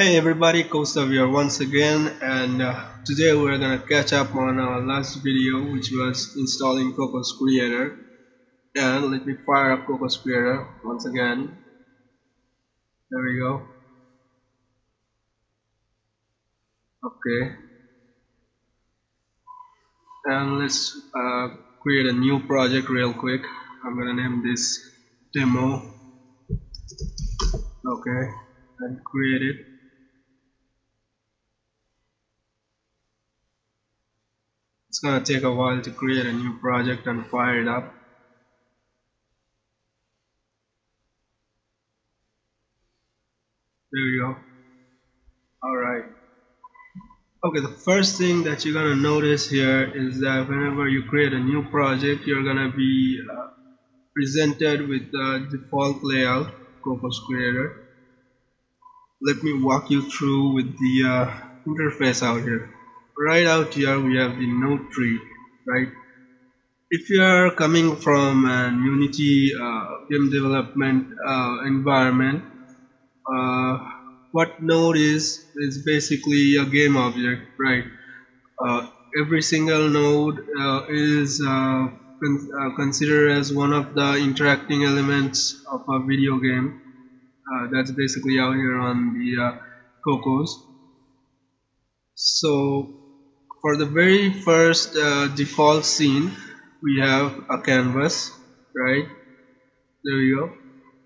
Hey everybody, Costa here once again and uh, today we're gonna catch up on our last video which was installing Cocos Creator and let me fire up Cocos Creator once again. There we go. Okay. And let's uh, create a new project real quick. I'm gonna name this demo. Okay and create it it's gonna take a while to create a new project and fire it up. There we go. Alright okay the first thing that you're gonna notice here is that whenever you create a new project you're gonna be uh, presented with the default layout Cocos Creator. Let me walk you through with the uh, interface out here right out here we have the node tree right? If you are coming from an unity uh, game development uh, environment uh, what node is is basically a game object right? Uh, every single node uh, is uh, con considered as one of the interacting elements of a video game. That's basically out here on the Cocos. So for the very first uh, default scene we have a canvas right? There we go.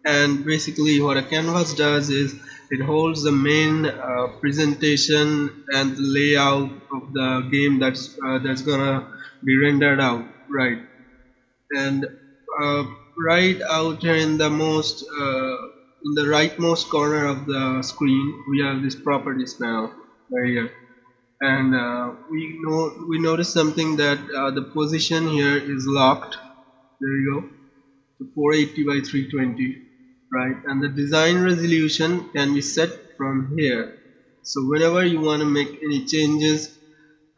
And basically what a canvas does is it holds the main uh, presentation and layout of the game that's uh, that's gonna be rendered out right? And uh, right out here in the most uh, in the rightmost corner of the screen we have this properties panel right here and uh, we know we notice something that uh, the position here is locked. There you go. To 480 by 320 right? And the design resolution can be set from here. So whenever you want to make any changes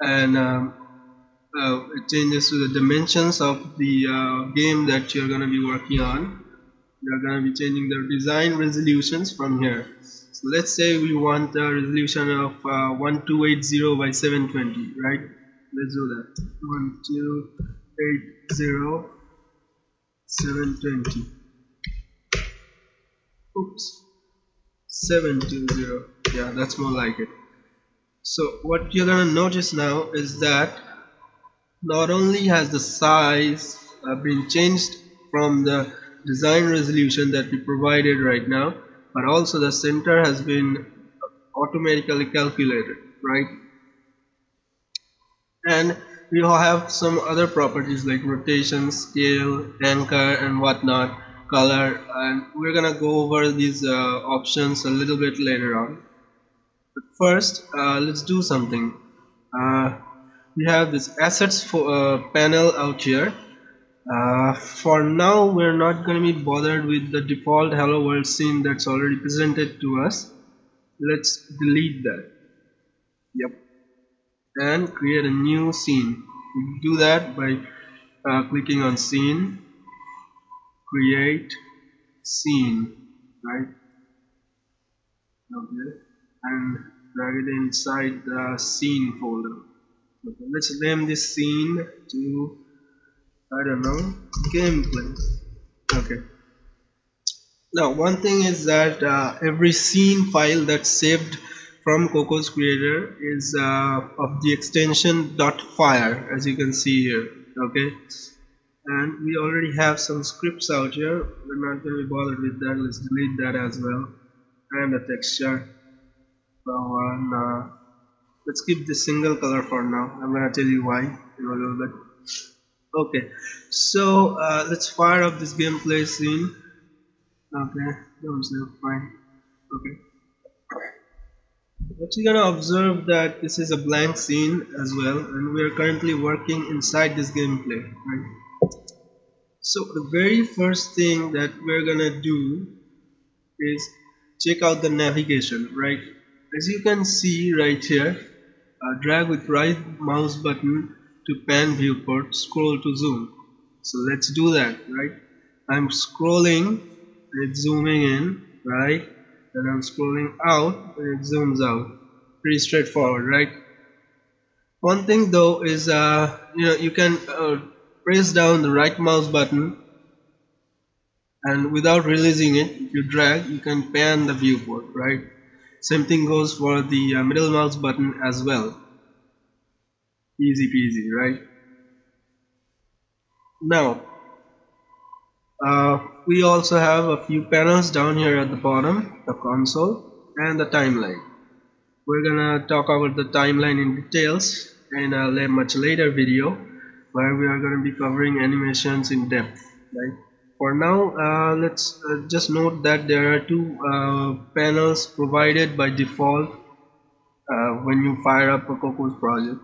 and um, uh, changes to the dimensions of the uh, game that you're going to be working on you're going to be changing the design resolutions from here so let's say we want a resolution of uh, 1280 by 720 right? Let's do that. 1280 720 oops. 720 yeah that's more like it. So what you're gonna notice now is that not only has the size uh, been changed from the design resolution that we provided right now but also the center has been automatically calculated right? And we have some other properties like rotation scale anchor and whatnot color and we're gonna go over these uh, options a little bit later on. But first uh, let's do something. Uh, we have this assets for, uh, panel out here uh, for now we're not going to be bothered with the default hello world scene that's already presented to us. Let's delete that. Yep. And create a new scene. We do that by uh, clicking on scene. Create scene right? Okay. And drag it inside the scene folder. Okay, let's name this scene to I don't know gameplay okay. Now one thing is that uh, every scene file that's saved from Cocos creator is uh, of the extension .fire as you can see here okay? And we already have some scripts out here. We're not going to be bothered with that. Let's delete that as well. And a texture. So uh, let's keep this single color for now. I'm gonna tell you why in a little bit okay. So uh, let's fire up this gameplay scene. Okay. Don't say fine. Okay. But you're gonna observe that this is a blank scene as well and we are currently working inside this gameplay right? So the very first thing that we're gonna do is check out the navigation right? As you can see right here uh, drag with right mouse button to pan viewport scroll to zoom. So let's do that right? I'm scrolling it's zooming in right? Then I'm scrolling out and it zooms out. Pretty straightforward right? One thing though is uh, you know you can uh, press down the right mouse button and without releasing it if you drag you can pan the viewport right? Same thing goes for the uh, middle mouse button as well easy peasy right? Now uh, we also have a few panels down here at the bottom the console and the timeline. We're gonna talk about the timeline in details in a much later video where we are going to be covering animations in depth right? For now uh, let's uh, just note that there are two uh, panels provided by default uh, when you fire up a Cocos project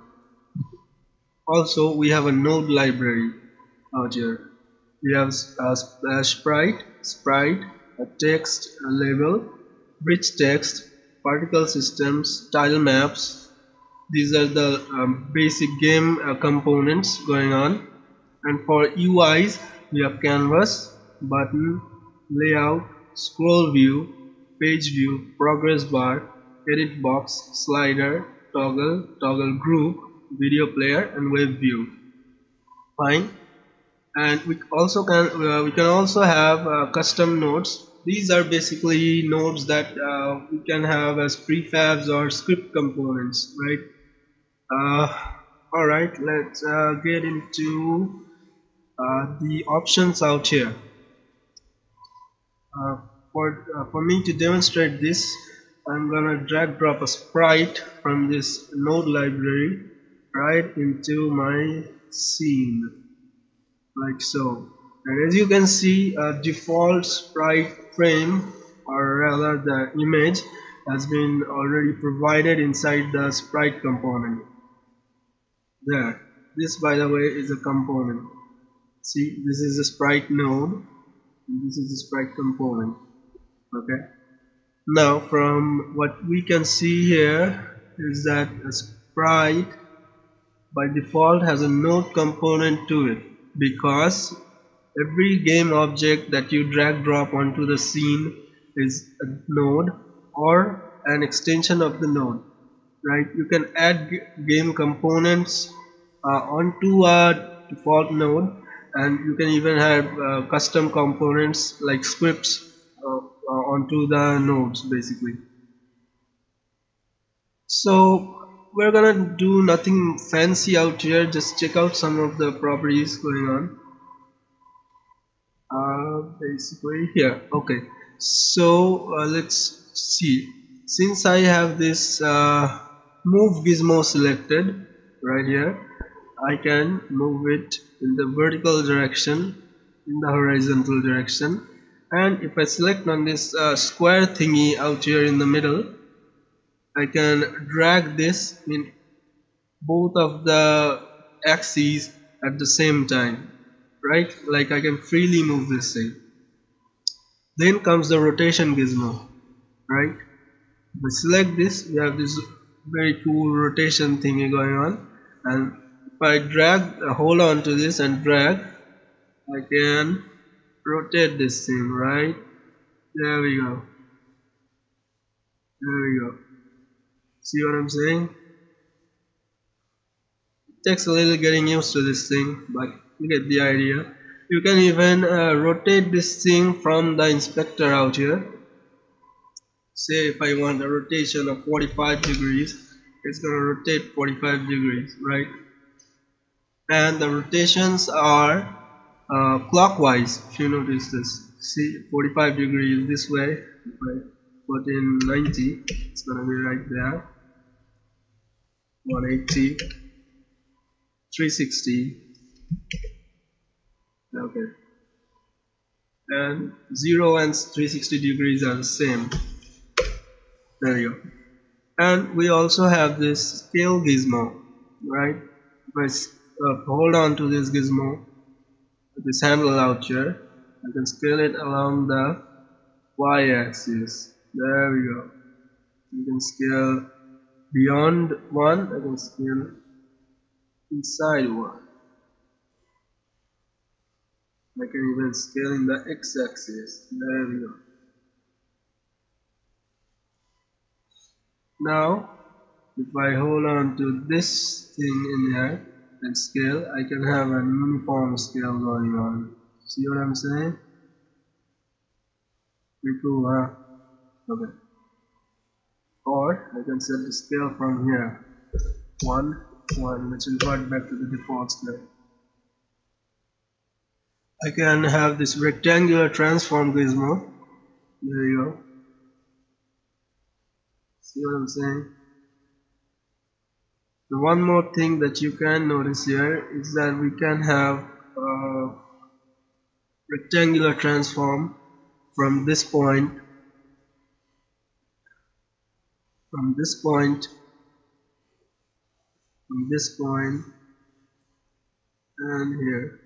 also we have a node library out here. We have a, a sprite sprite a text a label rich text particle systems tile maps. These are the um, basic game uh, components going on. And for UIs we have canvas button layout scroll view page view progress bar edit box slider toggle toggle group video player and web view. Fine. And we also can uh, we can also have uh, custom nodes. These are basically nodes that uh, we can have as prefabs or script components right? Uh, all right let's uh, get into uh, the options out here. For for me to demonstrate this I'm gonna drag drop a sprite from this node library right into my scene. Like so. And as you can see a default sprite frame or rather the image has been already provided inside the sprite component. There. This by the way is a component. See this is a sprite node this is a sprite component. Okay. Now from what we can see here is that a sprite by default has a node component to it because every game object that you drag drop onto the scene is a node or an extension of the node right? You can add game components uh, onto a default node and you can even have uh, custom components like scripts uh, onto the nodes basically. So we're gonna do nothing fancy out here. Just check out some of the properties going on. Uh, basically here. Okay. So uh, let's see. Since I have this uh, move gizmo selected right here I can move it in the vertical direction in the horizontal direction. And if I select on this uh, square thingy out here in the middle I can drag this in both of the axes at the same time right? Like I can freely move this thing. Then comes the rotation gizmo right? I select this. We have this very cool rotation thingy going on. And if I drag hold on to this and drag I can rotate this thing right? There we go. There we go see what I'm saying? It takes a little getting used to this thing but you get the idea. You can even uh, rotate this thing from the inspector out here. Say if I want a rotation of 45 degrees it's gonna rotate 45 degrees right? And the rotations are uh, clockwise if you notice this. See 45 degrees this way put in 90 it's gonna be right there 180 360 okay. And 0 and 360 degrees are the same. There you go. And we also have this scale gizmo right? If uh, hold on to this gizmo this handle out here. I can scale it along the y-axis. There we go. You can scale beyond one I can scale inside one. I can even scale in the x-axis there we go. Now if I hold on to this thing in here and scale I can have an uniform scale going on. See what I'm saying? Pretty cool huh? Okay or I can set the scale from here. 1 1 which will revert back to the default scale. I can have this rectangular transform gizmo. There you go. See what I'm saying? The one more thing that you can notice here is that we can have a rectangular transform from this point from this point from this point and here.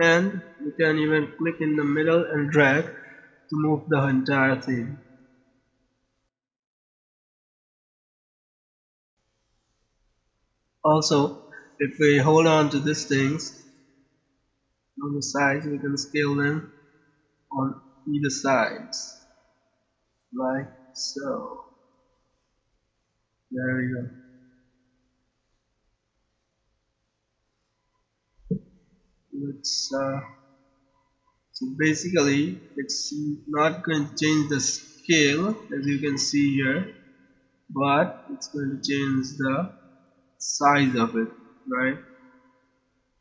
And you can even click in the middle and drag to move the entire thing. Also if we hold on to these things on the sides we can scale them on either sides. Like so there we go. Let's uh, so basically it's not going to change the scale as you can see here but it's going to change the size of it right?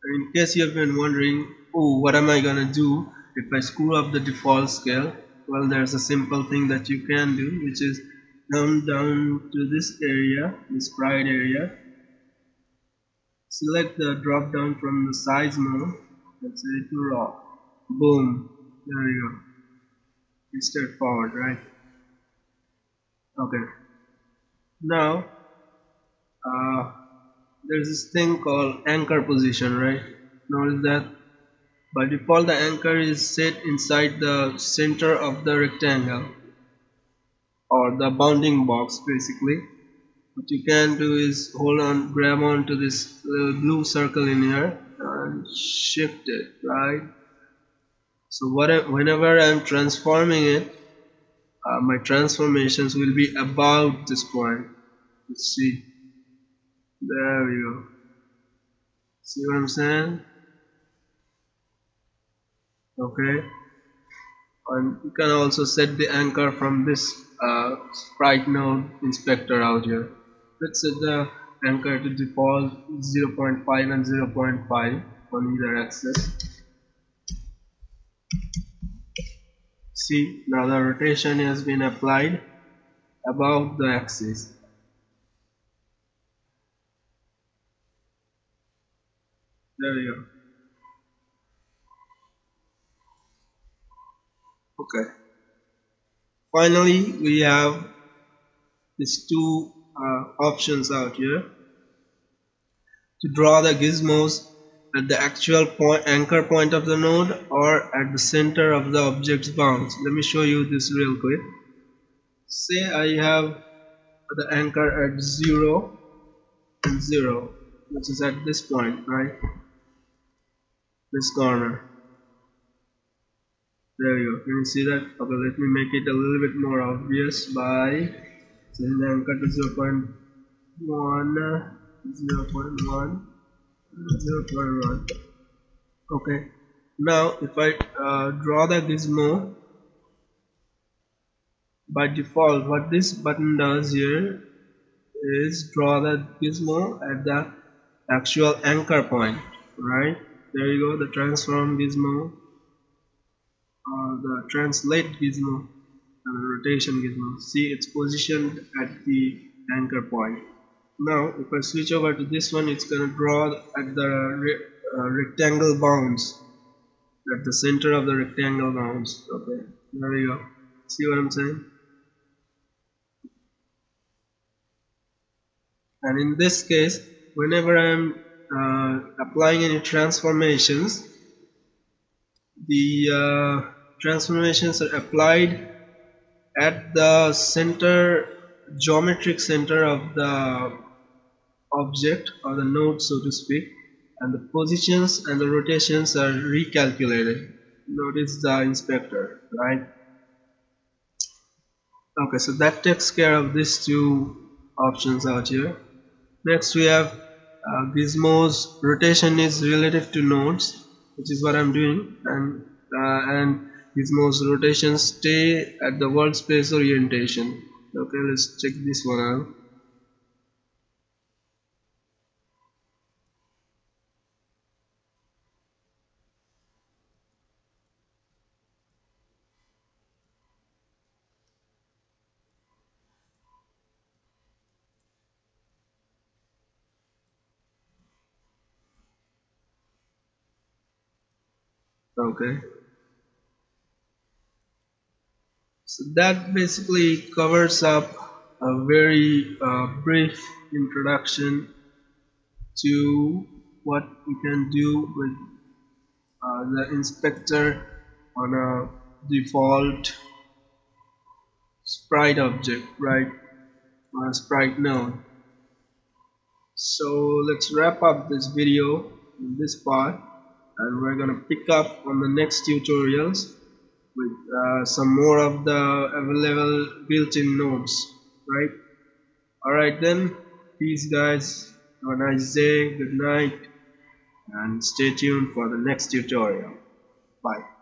And in case you have been wondering oh what am I gonna do if I screw up the default scale well there's a simple thing that you can do which is come down to this area this bright area. Select the drop down from the size mode let's say to raw boom there you go. It's straightforward right? Okay. Now uh, there's this thing called anchor position right? Notice that by default the anchor is set inside the center of the rectangle or the bounding box basically what you can do is hold on grab on to this uh, blue circle in here and shift it right so whenever I'm transforming it uh, my transformations will be about this point let's see there we go. See what I'm saying? Okay. And you can also set the anchor from this uh, sprite node inspector out here. Let's set the anchor to default 0.5 and 0.5 on either axis. See, now the rotation has been applied above the axis. There we go. Okay. Finally, we have these two uh, options out here to draw the gizmos at the actual point anchor point of the node or at the center of the object's bounds. Let me show you this real quick. Say I have the anchor at 0 and 0 which is at this point, right? this corner there you go. Can you see that. Okay let me make it a little bit more obvious by setting the anchor to 0 0.1 0 0.1 0 0.1 okay. Now if I uh, draw the gizmo by default what this button does here is draw the gizmo at the actual anchor point right? There you go the transform gizmo or the translate gizmo and the rotation gizmo. See it's positioned at the anchor point. Now if I switch over to this one it's gonna draw at the re uh, rectangle bounds. At the center of the rectangle bounds. Okay there you go. See what I'm saying? And in this case whenever I'm uh, applying any transformations the uh, transformations are applied at the center geometric center of the object or the node so to speak and the positions and the rotations are recalculated. Notice the inspector right? Okay so that takes care of these two options out here. Next we have uh, gizmos. Rotation is relative to nodes which is what I'm doing and uh, and gizmos rotation stay at the world space orientation. Okay let's check this one out. Okay so that basically covers up a very uh, brief introduction to what we can do with uh, the inspector on a default sprite object right? On a sprite node. So let's wrap up this video in this part and we're gonna pick up on the next tutorials with uh, some more of the available built-in nodes right? Alright then peace guys. Have a nice day good night and stay tuned for the next tutorial. Bye